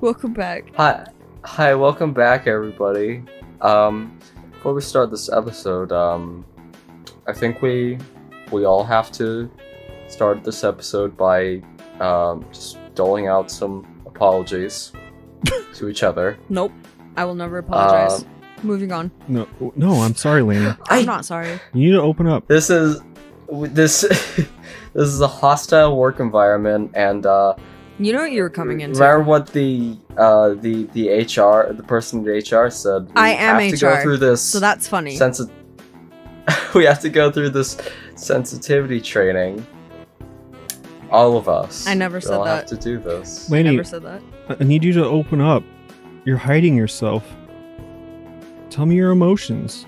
Welcome back. hi, hi, welcome back, everybody. Um, before we start this episode, um, I think we we all have to start this episode by um, just doling out some apologies to each other. Nope. I will never apologize. Um, Moving on. No, no, I'm sorry, Laney. I'm not sorry. You need to open up. this is this this is a hostile work environment, and uh, You know what you were coming into. Remember what the uh the the HR the person in HR said? We I am have to go HR, through this So that's funny. sensi- we have to go through this sensitivity training. All of us. I never We said all that. have to do this. Laney, Never said that. I need you to open up. You're hiding yourself. Tell me your emotions.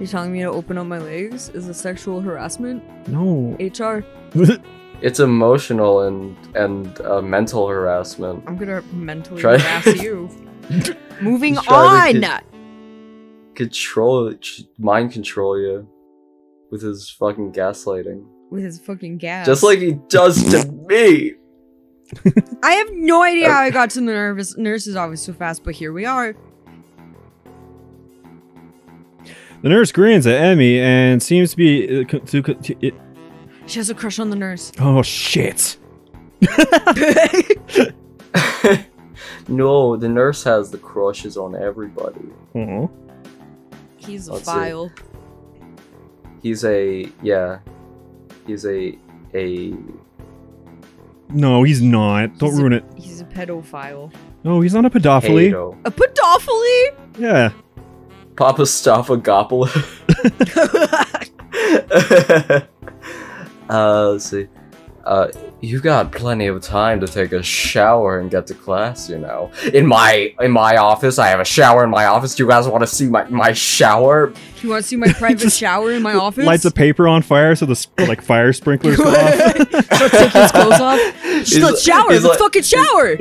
You're telling me to open up my legs? Is this sexual harassment? No. HR, It's emotional and and uh, mental harassment. I'm gonna mentally Try- harass you. Moving He's trying to on! Control, mind control you with his fucking gaslighting, With his fucking gas. just like he does to me. I have no idea how I got to the nervous nurse's office so fast, but here we are. the nurse grins at Emi and seems to be. Uh, to, to, it, She has a crush on the nurse. oh shit! no, the nurse has the crushes on everybody. Aw. He's a Let's see. He's a yeah. He's a a No, he's not. Don't He's a- ruin it. He's a pedophile. No, he's not a pedophile. Hato. A pedophile? Yeah. Papa Staphagopoulos. uh, let's see. Uh, you got plenty of time to take a shower and get to class, you know. In my in my office, I have a shower in my office. Do you guys want to see my my shower? you want to see my private shower in my office? Lights a paper on fire so the like fire sprinklers go off. Start taking his clothes off. Just He's let's shower. he's Let's like- fucking shower.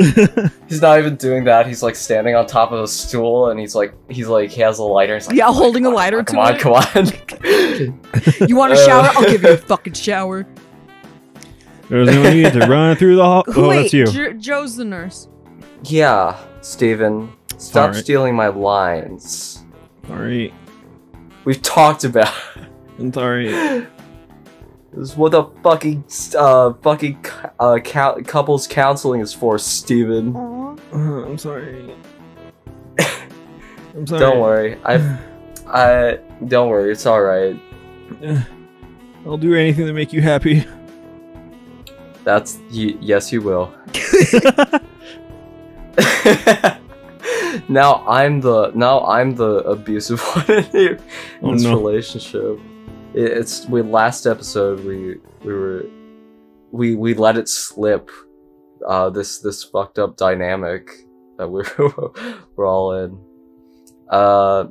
He's not even doing that. He's like standing on top of a stool, and he's like he's like he has a lighter. He's like, Yeah, "Come on, holding a lighter come on, to come on, come on. You want a shower? I'll give you a fucking shower. There's no need to run through the hall. Oh, Wait, that's you. Jo- Joe's the nurse. Yeah, Steven. Stop Alright. stealing my lines. Sorry. We've talked about I'm sorry. this is what the fucking uh fucking uh cou- couples counseling is for, Steven. Uh, I'm sorry. I'm sorry. Don't worry. I I don't worry. It's all right. I'll do anything to make you happy. That's y- yes, you will. now I'm the now I'm the abusive one in, here, in Oh, this no. relationship. It, it's we last episode we we were we we let it slip. Uh, this this fucked up dynamic that we're we're all in. Uh,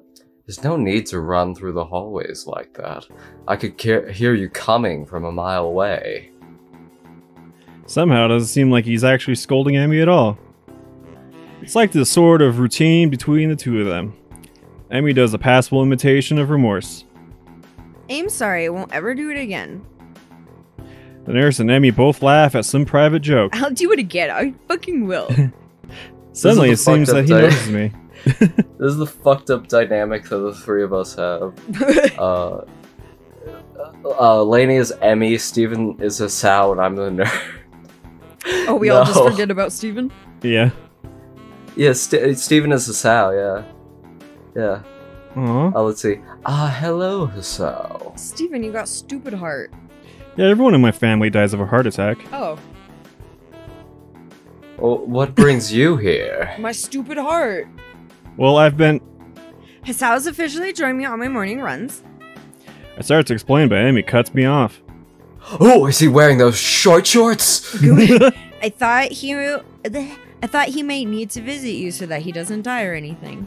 there's no need to run through the hallways like that. I could ca- hear you coming from a mile away. Somehow it doesn't seem like he's actually scolding Emi at all. It's like the sort of routine between the two of them. Emi does a passable imitation of remorse. I'm sorry. I won't ever do it again. The nurse and Emi both laugh at some private joke. I'll do it again. I fucking will. Suddenly it seems fucked that he day. notices me. This is the fucked up dynamic that the three of us have. Uh, uh, Lainey is Emi, Steven is a Sal, and I'm the nerd. Oh, we all just No. forget about Steven? Yeah. Yeah, St- Steven is a Sal, yeah. Yeah. Aw. Oh, let's see. Ah, hello, Sal. Steven, you got stupid heart. Yeah, everyone in my family dies of a heart attack. Oh, Well, what brings you here? my stupid heart. Well, I've been. Hisao's officially joined me on my morning runs. I started to explain, but Amy cuts me off. Oh, is he wearing those short shorts? I thought he I thought he might need to visit you so that he doesn't die or anything.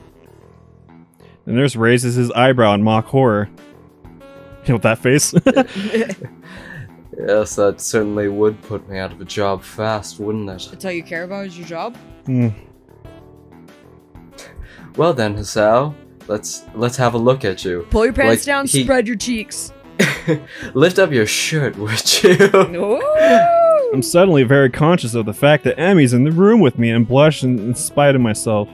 The nurse raises his eyebrow in mock horror. You know that face? Yes, that certainly would put me out of a job fast, wouldn't it? That's all you care about is your job? Hmm. Well then, Hassel, let's let's have a look at you. Pull your pants Like, down, he- spread your cheeks. Lift up your shirt, would you? Ooh. I'm suddenly very conscious of the fact that Emi's in the room with me and blush in, in spite of myself.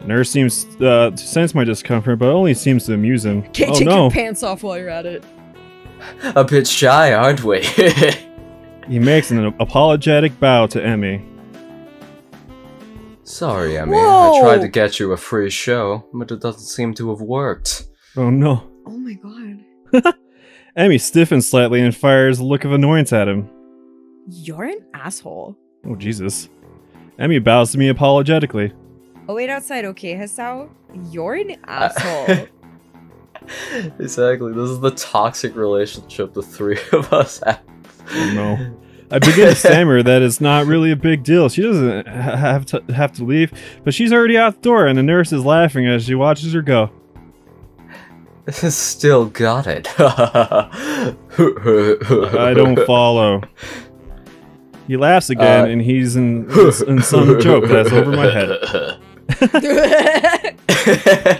The nurse seems uh, to sense my discomfort, but only seems to amuse him. Okay, oh take no! your pants off while you're at it. a bit shy, aren't we? He makes an apologetic bow to Emi. Sorry, Emi. Whoa! I tried to get you a free show, but it doesn't seem to have worked. Oh no! Oh my god. Emi stiffens slightly and fires a look of annoyance at him. You're an asshole. Oh Jesus! Emi bows to me apologetically. Oh, wait outside, okay, Hisao? You're an asshole. exactly. This is the toxic relationship the three of us have. Oh no! I begin to stammer that it's not really a big deal. She doesn't have to have to leave, but she's already out the door, and the nurse is laughing as she watches her go. Still got it. I don't follow. He laughs again, Uh, and he's in, in some joke that's over my head.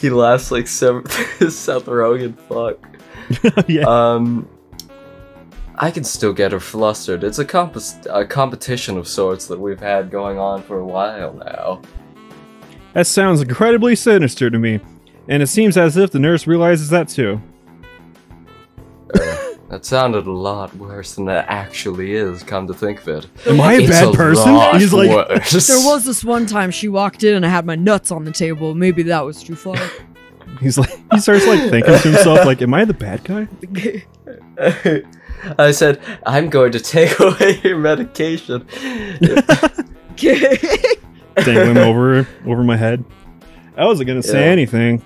he laughs like Seth, Seth Rogen. Fuck. yeah. Um, I can still get her flustered. It's a, comp- a competition of sorts that we've had going on for a while now. That sounds incredibly sinister to me, and it seems as if the nurse realizes that too. That sounded a lot worse than it actually is. Come to think of it, Am I a It's bad person? lot He's like, worse. there was this one time she walked in and I had my nuts on the table. Maybe that was too far. he's like, he starts like thinking to himself, like, "Am I the bad guy?" I said, I'm going to take away your medication. Dangling over over my head. I wasn't gonna say Yeah. anything.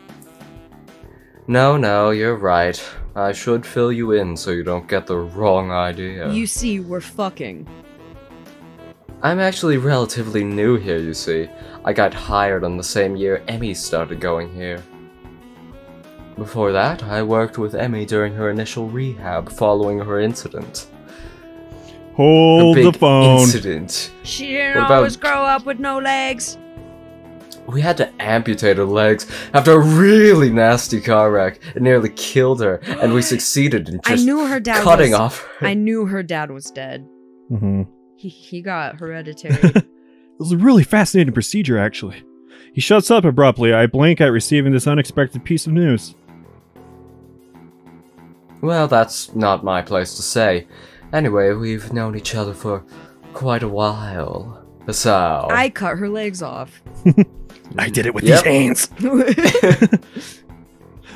No, no, you're right. I should fill you in so you don't get the wrong idea. you see, we're fucking. I'm actually relatively new here, you see. I got hired on the same year Emmy started going here. Before that, I worked with Emmy during her initial rehab following her incident. Her Hold the big phone. Incident. She didn't What about- always grow up with no legs. We had to amputate her legs after a really nasty car wreck. It nearly killed her, and we succeeded in just I knew her dad cutting was, off her. I knew her dad was dead. hmm He he got hereditary. It was a really fascinating procedure, actually. He shuts up abruptly. I blink at receiving this unexpected piece of news. Well, that's not my place to say. Anyway, we've known each other for quite a while. So. I cut her legs off. I did it with Yep. hands.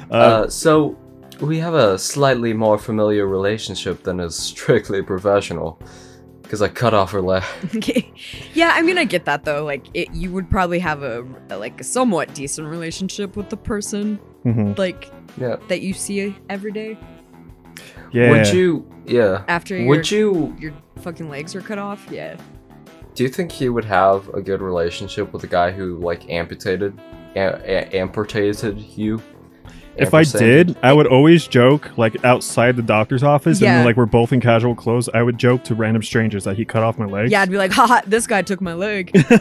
Uh, Uh, so, we have a slightly more familiar relationship than is strictly professional. Because I cut off her leg. Okay. Yeah, I mean, gonna get that though. Like, it, you would probably have a like a somewhat decent relationship with the person mhm. like Yeah. that you see every day Yeah. Would you. Yeah. after your you. your fucking legs are cut off. Yeah. Do you think he would have a good relationship with a guy who, like, amputated. A- a- amputated you? If I did, I would always joke, like outside the doctor's office, and then, like we're both in casual clothes. I would joke to random strangers that he cut off my leg. Yeah, I'd be like, haha, this guy took my leg.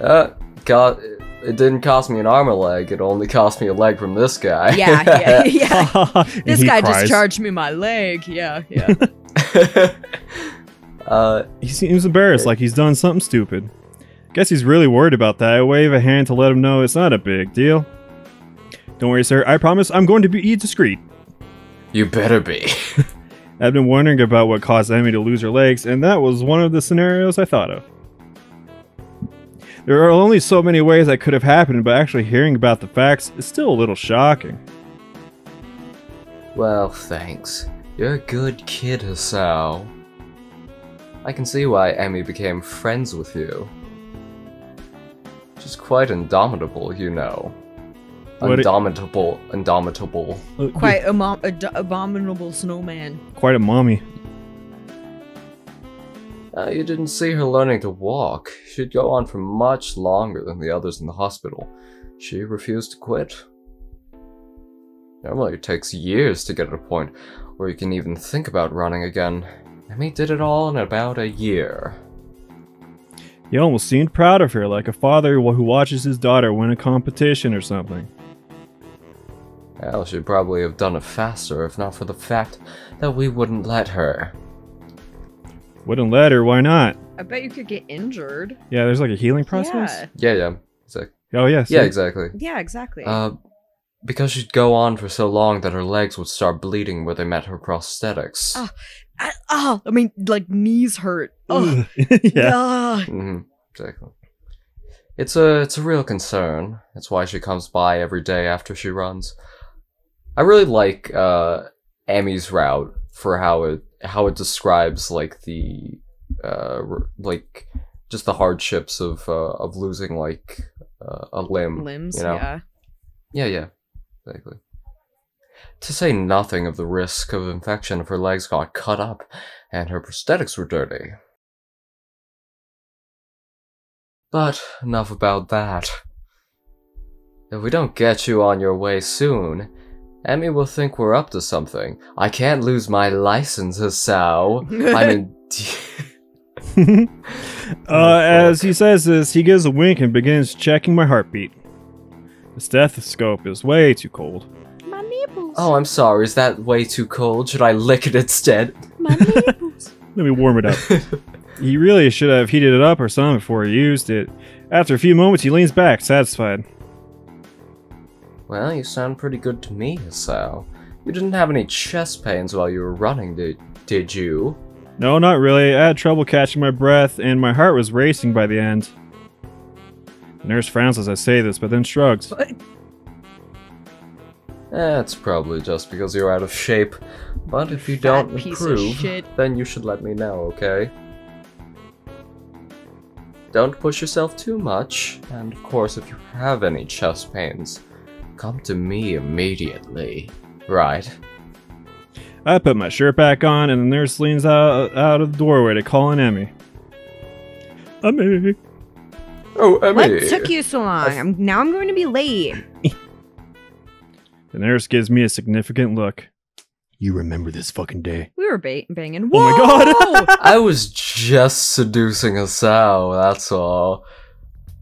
Uh, got. It didn't cost me an arm or leg, it only cost me a leg from this guy. yeah, yeah, yeah. This guy cries. just charged me my leg. Yeah, yeah. Uh, He seems embarrassed, like he's done something stupid. Guess he's really worried about that. I wave a hand to let him know it's not a big deal. Don't worry, sir. I promise I'm going to be discreet. you better be. I've been wondering about what caused Emi to lose her legs, and that was one of the scenarios I thought of. There are only so many ways that could have happened, but actually hearing about the facts is still a little shocking. Well, thanks. You're a good kid, Hisao. I can see why Emi became friends with you. She's quite indomitable, you know. What it- Indomitable, indomitable. Uh, Quite amo- ad- abominable snowman. quite a mommy. Uh, you didn't see her learning to walk. She'd go on for much longer than the others in the hospital. She refused to quit. Normally, it takes years to get to a point where you can even think about running again. Emi did it all in about a year. He almost seemed proud of her, like a father who watches his daughter win a competition or something. Well, she'd probably have done it faster if not for the fact that we wouldn't let her. Wouldn't let her, why not? I bet you could get injured. Yeah, there's like a healing process? Yeah, yeah. Exactly. Oh, yes. Yeah, exactly. Yeah, exactly. Uh, because she'd go on for so long that her legs would start bleeding where they met her prosthetics. Ah. I, oh, I mean, like knees hurt. Oh, yeah. Ugh. hmm exactly. It's a it's a real concern. That's why she comes by every day after she runs. I really like uh, Emi's route for how it how it describes like the uh, like just the hardships of uh, of losing like uh, a limb. Limbs, you know? yeah. Yeah, yeah, exactly. To say nothing of the risk of infection if her legs got cut up and her prosthetics were dirty. But enough about that. If we don't get you on your way soon, Emi will think we're up to something. I can't lose my license, Hisao. I'm in. uh, as he says this, he gives a wink and begins checking my heartbeat. The stethoscope is way too cold. My nipples. oh, I'm sorry. Is that way too cold? Should I lick it instead? my nipples. Let me warm it up. he really should have heated it up or something before he used it. After a few moments, he leans back, satisfied. Well, you sound pretty good to me, Hisao. You didn't have any chest pains while you were running, did, did you? No, not really. I had trouble catching my breath, and my heart was racing by the end. The nurse frowns as I say this, but then shrugs. What? That's probably just because you're out of shape. But if you Fat don't piece of improve, then you should let me know, okay? Don't push yourself too much, and of course, if you have any chest pains, come to me immediately. Right? I put my shirt back on, and the nurse leans out, out of the doorway to call in Emi. Emi. Oh, Emi! What took you so long? I'm, now I'm going to be late. The nurse gives me a significant look. You remember this fucking day. We were ba- banging. Oh my God. I was just seducing Asao, that's all.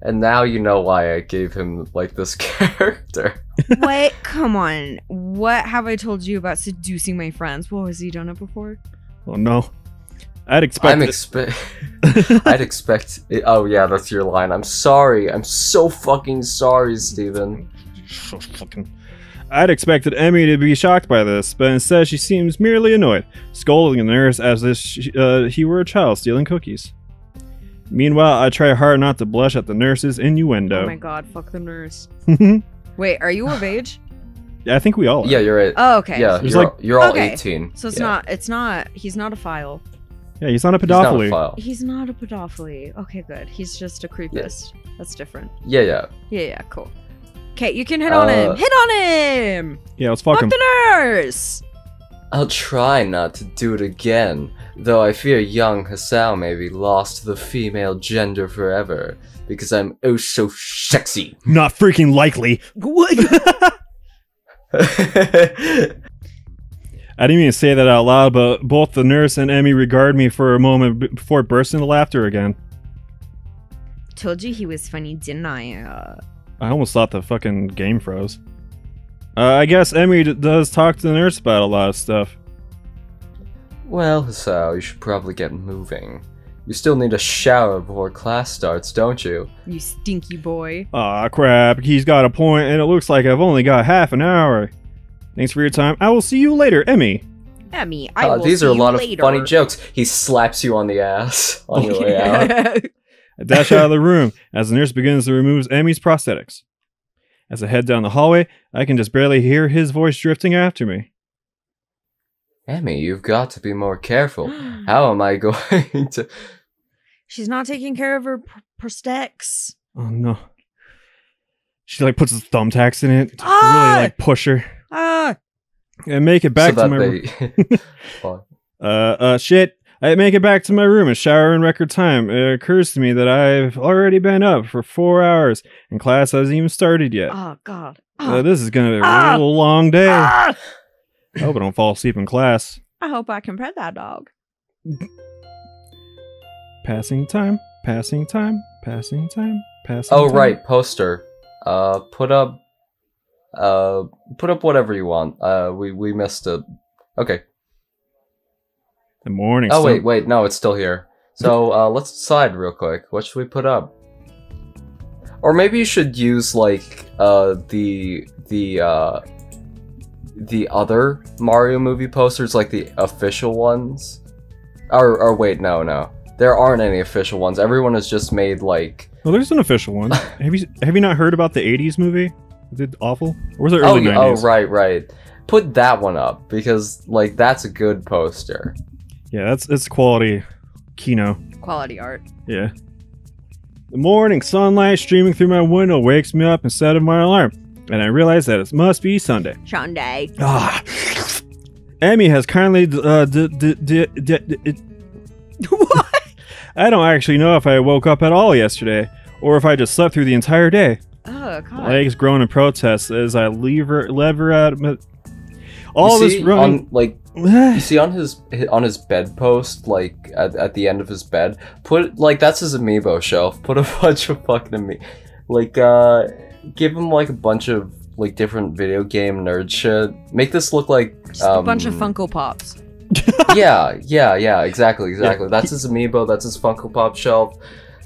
And now you know why I gave him, like, this character. what? Come on. What have I told you about seducing my friends? What has he done it before? Oh no. I'd expect I'm expect. I'd expect. It- oh yeah, that's your line. I'm sorry. I'm so fucking sorry, Steven. So fucking. I'd expected Emi to be shocked by this, but instead she seems merely annoyed, scolding the nurse as if she, uh, he were a child stealing cookies. Meanwhile, I try hard not to blush at the nurse's innuendo. Oh my god, fuck the nurse. Wait, are you of age? I think we all are. Yeah, you're right. Oh, okay. Yeah, There's you're, like- you're all Okay. 18. So it's Yeah. not, it's not, he's not a file. Yeah, he's not a He's not a pedophile. file. He's not a pedophile. Okay, good. He's just a creepist. That's different. Yeah, yeah. Yeah, yeah, cool. Okay, you can hit on Uh, him. Hit on him! Yeah, let's fuck Fuck him. the nurse! I'll try not to do it again, though I fear young Hisao may be lost to the female gender forever, because I'm oh so sexy. Not freaking likely. What? I didn't even say that out loud, but both the nurse and Emi regard me for a moment before bursting into laughter again. Told you he was funny, didn't I? Uh, I almost thought the fucking game froze. Uh, I guess Emi d- does talk to the nurse about a lot of stuff. well, so you should probably get moving. You still need a shower before class starts, don't you? you stinky boy. Aw, crap, he's got a point, and it looks like I've only got half an hour. Thanks for your time. I will see you later, Emi. Emi, I Uh, will these are a lot later. of funny jokes. He slaps you on the ass on your way out. I dash out of the room as the nurse begins to remove Emi's prosthetics. As I head down the hallway, I can just barely hear his voice drifting after me. Emi, you've got to be more careful. How am I going to? She's not taking care of her pr- prosthetics. Oh no. She like puts his thumbtacks in it to Ah! really like push her Ah! and make it back so to that my room. they. Fuck. Uh, uh, shit. I make it back to my room and shower in record time. It occurs to me that I've already been up for four hours and class hasn't even started yet. Oh, God. Uh, this is gonna be a Ah! real long day. Ah! I hope I don't fall asleep in class. I hope I can pet that dog. Passing time, Passing time. Passing time. Passing. Oh time. right, poster. Uh, put up. Uh, put up whatever you want. Uh, we we missed it. Okay. The morning. Oh sun- wait, wait, no, it's still here. So uh, let's decide real quick. What should we put up? Or maybe you should use like uh the the uh the other Mario movie posters, like the official ones. Or or wait, no, no, there aren't any official ones. Everyone has just made like Oh, there's an official one. have you have you not heard about the '80s movie? Was it awful? Or was it oh early oh '90s? right right. Put that one up because like that's a good poster. Yeah, that's it's quality Kino. Quality art. Yeah. The morning sunlight streaming through my window wakes me up instead of my alarm, and I realize that it must be Sunday. Sunday. Ah. Emi has kindly uh, d- d- d- d- d- what? I don't actually know if I woke up at all yesterday, or if I just slept through the entire day. Oh god. Legs groan in protest as I lever lever out. My... All You this see running. on like You see on his on his bedpost, like at, at the end of his bed, put like that's his amiibo shelf. Put a bunch of fucking amiibo, like uh, give him like a bunch of like different video game nerd shit. Make this look like Just a bunch of um, Funko Pops. yeah, yeah, yeah, exactly, exactly. That's his amiibo. That's his Funko Pop shelf.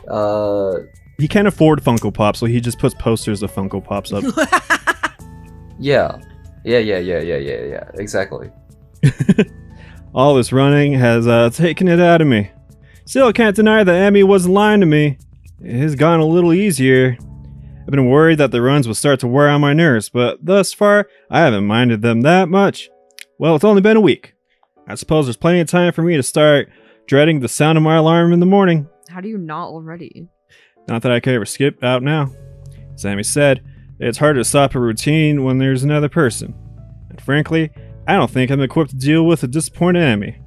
Uh, he can't afford Funko Pop, so he just puts posters of Funko Pops up. yeah, yeah, yeah, yeah, yeah, yeah, yeah. Exactly. All this running has uh, taken it out of me. Still can't deny that Emi wasn't lying to me. It has gone a little easier. I've been worried that the runs would start to wear on my nerves, but thus far, I haven't minded them that much. Well, it's only been a week. I suppose there's plenty of time for me to start dreading the sound of my alarm in the morning. How do you not already? Not that I could ever skip out now. As Amy said, it's hard to stop a routine when there's another person. And frankly, I don't think I'm equipped to deal with a disappointed Amy.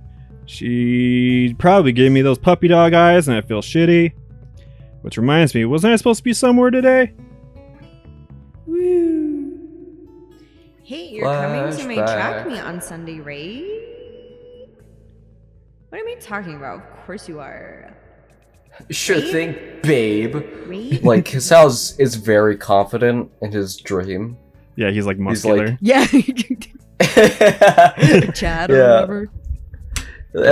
She probably gave me those puppy dog eyes and I feel shitty. Which reminds me, wasn't I supposed to be somewhere today? Hey, you're coming to my track Flashback. meet on Sunday, right? What am I talking about? Of course you are. Sure Babe? thing, babe. Right? Like his house is very confident in his dream. Yeah, he's like He's like- muscular. yeah. and Chad or Yeah. whatever.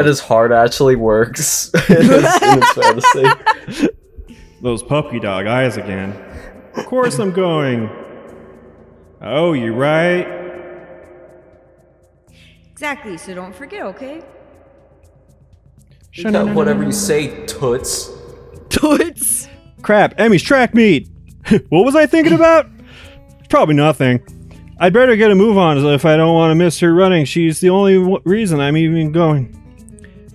his heart actually works in his, in his fantasy. Those puppy dog eyes again. Of course I'm going. Oh, you right? Exactly, so don't forget, okay? Yeah, whatever you say, toots. Toots! Crap, Emi's track meet! what was I thinking about? Probably nothing. I'd better get a move on if I don't want to miss her running. She's the only w- reason I'm even going.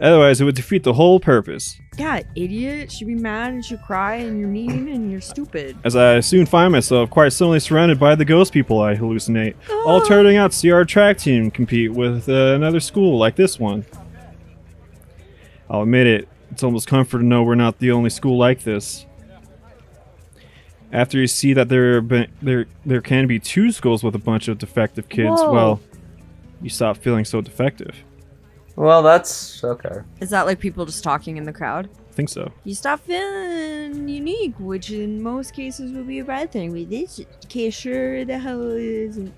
Otherwise, it would defeat the whole purpose. Yeah, idiot. She'd be mad and she'd cry and you're mean and you're stupid. As I soon find myself quite suddenly surrounded by the ghost people I hallucinate, all Ah. turning out to see our track team compete with uh, another school like this one. I'll admit it, it's almost comfort to know we're not the only school like this. After you see that there be, there there can be two schools with a bunch of defective kids, Whoa. well, you stop feeling so defective. Well, that's okay. Is that like people just talking in the crowd? I think so. You stop feeling unique, which in most cases would be a bad thing. With this case, sure the hell isn't.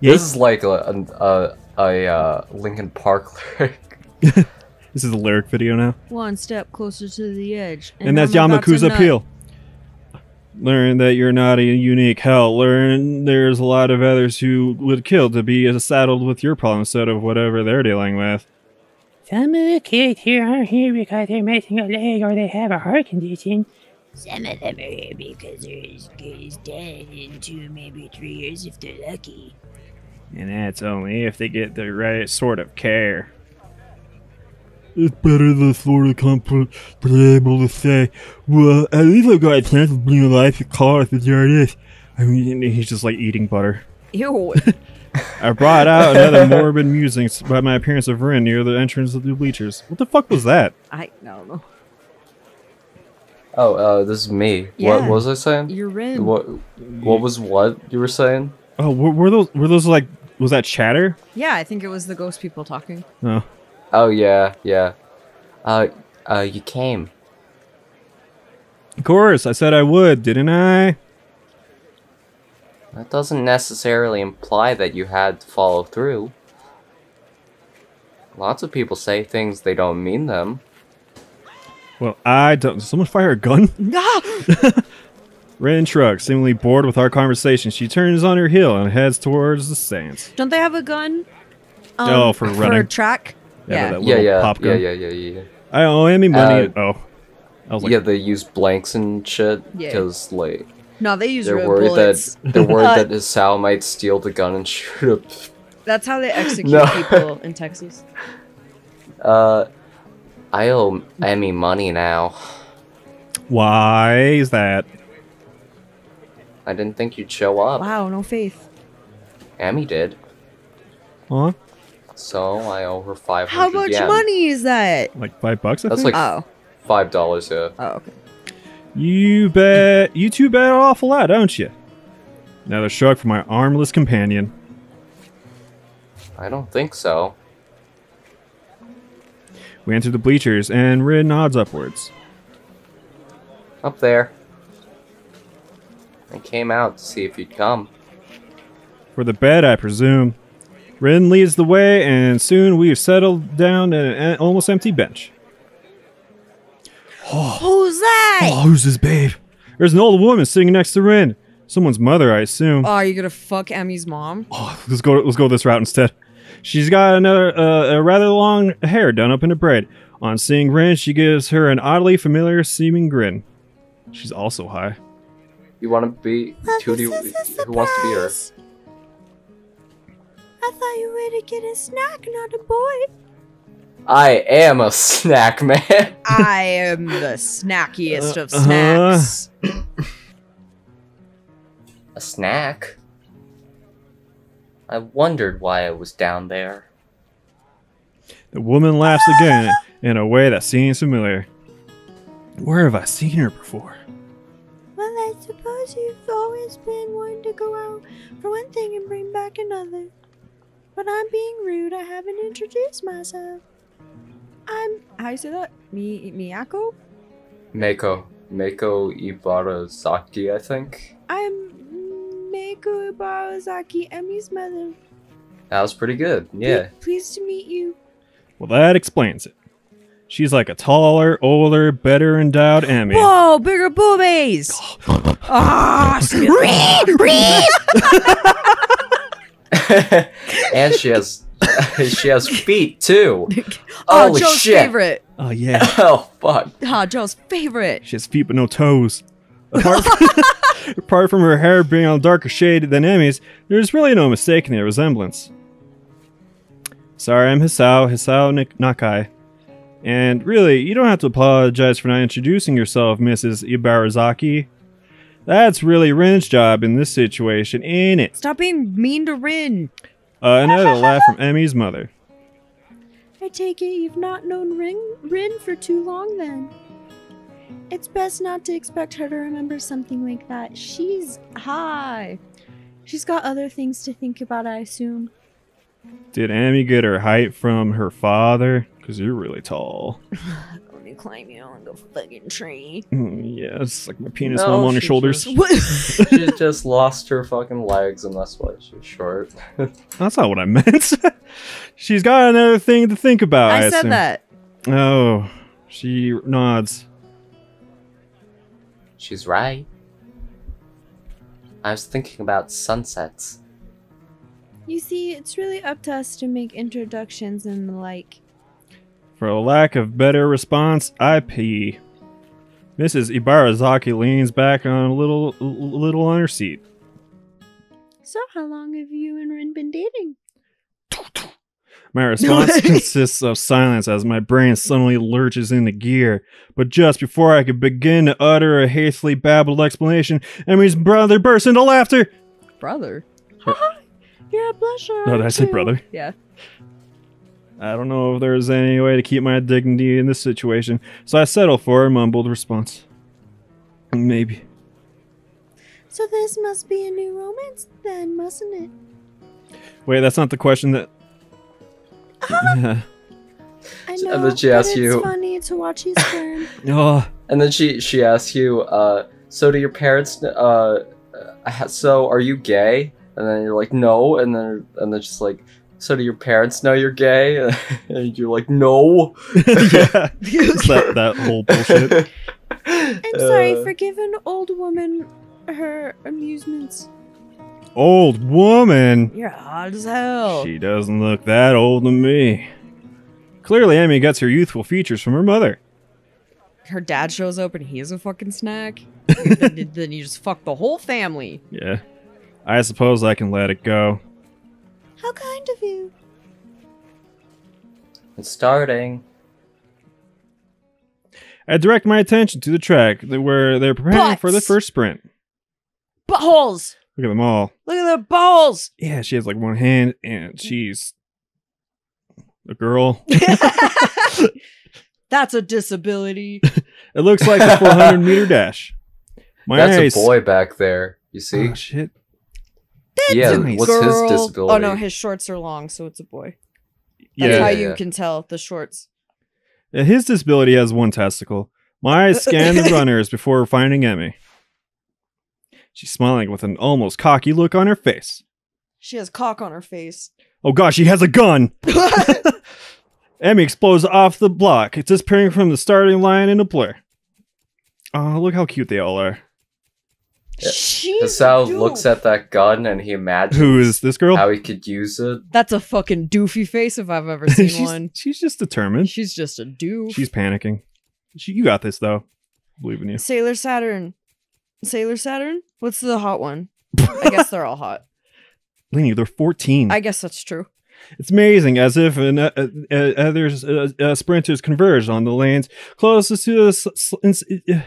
This is like a a, a, a uh, Linkin Park lyric. This is a lyric video now. One step closer to the edge. and that's I'm about to Yamakuza. Peel. Learn that you're not a unique hell. Learn there's a lot of others who would kill to be saddled with your problem instead of whatever they're dealing with. Some of the kids here aren't here because they're missing a leg or they have a heart condition. Some of them are here because there's is dead in two, maybe three years if they're lucky. And that's only if they get the right sort of care. It's better than sort of comfort to be able to say, well, at least I've got a chance of being alive to call it the is. I mean, he's just like eating butter. Ew. I brought out another morbid musings by my appearance of Rin near the entrance of the bleachers. What the fuck was that? I, I don't know. Oh, uh, this is me. Yeah. What, what was I saying? You're in. What what was what you were saying? Oh, were, were those were those like was that chatter? Yeah, I think it was the ghost people talking. No. Oh yeah, yeah. Uh, uh, you came. Of course, I said I would, didn't I? That doesn't necessarily imply that you had to follow through. Lots of people say things they don't mean them. Well, I don't. Did someone fire a gun? Ah! Rin shrugs, seemingly bored with our conversation. She turns on her heel and heads towards the sands. Don't they have a gun? Um, Oh, for running. track? Yeah, Yeah. that Yeah, little yeah, pop yeah, gun. yeah, yeah, yeah. I owe Emi money. Uh, oh, I was like, yeah, they use blanks and shit Yeah. because like No, they use they're real worried bullets. that they're worried that Hisao might steal the gun and shoot up. That's how they execute No. people in Texas. Uh, I owe Emi money now. why is that? I didn't think you'd show up. Wow, no faith. Emi did, Huh? So I owe her five How much yen. money is that? Like five bucks? I That's think? like Oh. five dollars. Yeah. Oh, okay. You bet. You two bet an awful lot, don't you? Another shrug from my armless companion. I don't think so. We enter the bleachers, and Rin nods upwards. Up there. I came out to see if you'd come. For the bed, I presume. Rin leads the way, and soon we have settled down at an almost empty bench. Who's that? Oh, who's this babe? There's an old woman sitting next to Rin. Someone's mother, I assume. Oh, are you gonna fuck Emi's mom? Oh, let's go. Let's go this route instead. She's got another uh, a rather long hair done up in a braid. On seeing Rin, she gives her an oddly familiar seeming grin. She's also high. You want to be? Who, do you, who wants to be her? I thought you were to get a snack, not a boy. I am a snack man. I am the snackiest of Uh-huh. snacks. a snack? I wondered why I was down there. The woman laughs again in a way that seems familiar. Where have I seen her before? Well, I suppose you've always been one to go out for one thing and bring back another. But I'm being rude. I haven't introduced myself. I'm How you say that? Mi Miyako? Mako. Mako Ibarazaki, I think. I'm Meiko Ibarazaki, Emi's mother. That was pretty good. Yeah. Pleased to meet you. Well, that explains it. She's like a taller, older, better endowed Emi. Whoa, bigger boobies! Ah, and she has she has feet too. oh, Holy Joe's shit. favorite. Oh yeah, Oh fuck. Ah, Joe's favorite. she has feet but no toes. Apart from, apart from her hair being a darker shade than Emi's, there's really no mistaking the resemblance. Sorry, I'm Hisao, Hisao Nik- Nakai. And really, you don't have to apologize for not introducing yourself, Mrs. Ibarazaki. That's really Rin's job in this situation, ain't it? Stop being mean to Rin. Uh, another laugh from Emi's mother. I take it you've not known Rin, Rin for too long then. It's best not to expect her to remember something like that. She's high. She's got other things to think about, I assume. Did Emi get her height from her father? Because you're really tall. Let me climb you on the fucking tree. Mm, yeah, it's like my penis No, home on your shoulders. just- She just lost her fucking legs and that's why she's short. That's not what I meant. She's got another thing to think about. I, I said assume. that. Oh, she nods. She's right. I was thinking about sunsets. You see, it's really up to us to make introductions and the like. For a lack of better response, I pee. Mrs. Ibarazaki leans back on a little, little on her seat. So, how long have you and Rin been dating? My response consists of silence as my brain suddenly lurches into gear. But just before I could begin to utter a hastily babbled explanation, Emi's brother bursts into laughter. Brother. You're a blusher. No, did I say brother? Yeah. I don't know if there's any way to keep my dignity in this situation, so I settle for a mumbled response. Maybe. So, this must be a new romance then, mustn't it? Wait, that's not the question that. Yeah. I And know, then she but asks it's you- funny to watch you squirm. Oh, And then she she asks you, uh, so do your parents? Uh, uh, so are you gay? And then you're like, no. And then and then just like, so do your parents know you're gay? And you're like, no. yeah. That, that whole bullshit. I'm sorry Uh, for giving old woman her amusements. Old woman. You're hot as hell. She doesn't look that old to me. Clearly, Emi gets her youthful features from her mother. Her dad shows up and he is a fucking snack. then, then you just fuck the whole family. Yeah. I suppose I can let it go. How kind of you. It's starting. I direct my attention to the track that- where they're preparing for the first sprint. Buttholes! Look at them all. Look at the balls! Yeah, she has like one hand and she's a girl. That's a disability. It looks like a 400 meter dash. My That's eyes. a boy back there. You see? Oh, shit. Yeah. nice. What's his disability? Oh no, his shorts are long, so it's a boy. That's Yeah. how Yeah, you yeah. can tell the shorts. Yeah, His disability has one testicle. My eyes scan the runners before finding Emi. She's smiling with an almost cocky look on her face. She has cock on her face. Oh gosh, she has a gun! Emi explodes off the block, It's disappearing from the starting line in a blur. Oh, look how cute they all are. Yeah. She's Sal a doof. looks at that gun and he imagines Who is this girl? how he could use it. That's a fucking doofy face if I've ever seen she's, one. she's just determined. She's just a doof. She's panicking. She, you got this, though. I believe in you. Sailor Saturn. Sailor Saturn? What's the hot one? I guess they're all hot. Lenny, they're 14. I guess that's true. It's amazing, as if an, uh, uh, uh, other uh, uh, sprinters converge on the lanes closest to the. S- s- ins- uh,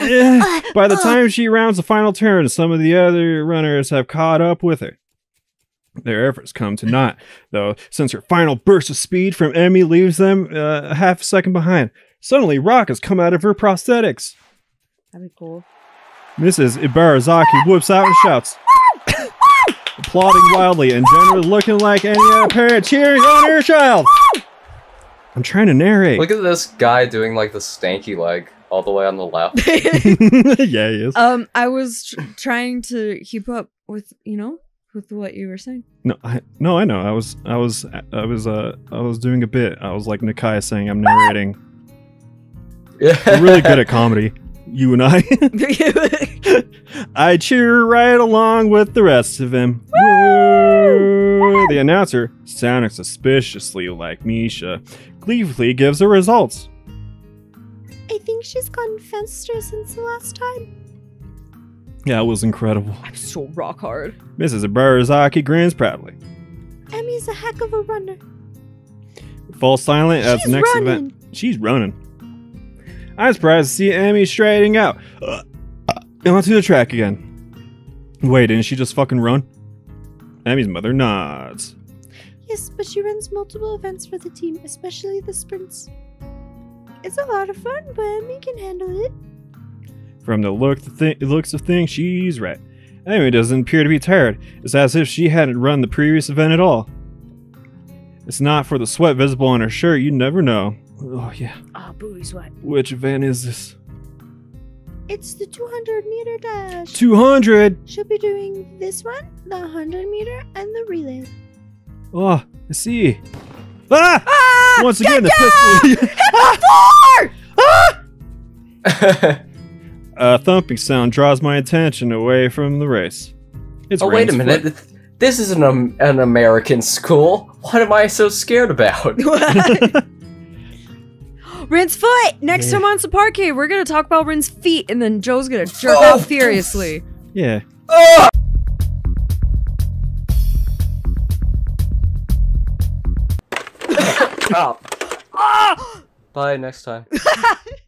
uh, by the time she rounds the final turn, some of the other runners have caught up with her. Their efforts come to naught, though, since her final burst of speed from Emi leaves them uh, a half a second behind. Suddenly, rockets come out of her prosthetics. That'd be cool. Mrs. Ibarazaki whoops out and shouts, applauding wildly and generally looking like any other parent cheering on her child. I'm trying to narrate. Look at this guy doing like the stanky leg all the way on the left. yeah, he is. um, I was tr- trying to keep up with, you know, with what you were saying. No, I, no, I know. I was, I was, I was, uh, I was doing a bit. I was like Nakai saying, I'm narrating. Yeah. We're really good at comedy. You and I. I cheer right along with the rest of them. Woo! The announcer, sounding suspiciously like Misha, gleefully gives the results. I think she's gotten faster since the last time. Yeah, it was incredible. I'm so rock hard. Mrs. Ibarazaki grins proudly. Emi's a heck of a runner. Falls silent as the next running. event. She's running. I'm surprised to see Emi straightening out. Uh, onto the track again. Wait, didn't she just fucking run? Emi's mother nods. Yes, but she runs multiple events for the team, especially the sprints. It's a lot of fun, but Emi can handle it. From the look the thi- looks of things, she's right. Emi doesn't appear to be tired. It's as if she hadn't run the previous event at all. It's not for the sweat visible on her shirt, you never know. Oh yeah. Ah, oh, booey sweat. Which event is this? It's the 200 meter dash. 200! She'll be doing this one, the 100 meter, and the relay. Oh, I see. Ah! Ah! Once again, the pistol. A thumping sound draws my attention away from the race. It's oh wait a minute. foot. This isn't an, an American school. What am I so scared about? Rin's foot! Next Yeah. time on Parquet, we're gonna talk about Rin's feet, and then Joe's gonna jerk Oh, out furiously. Yeah. Ah! Ah. Bye next time.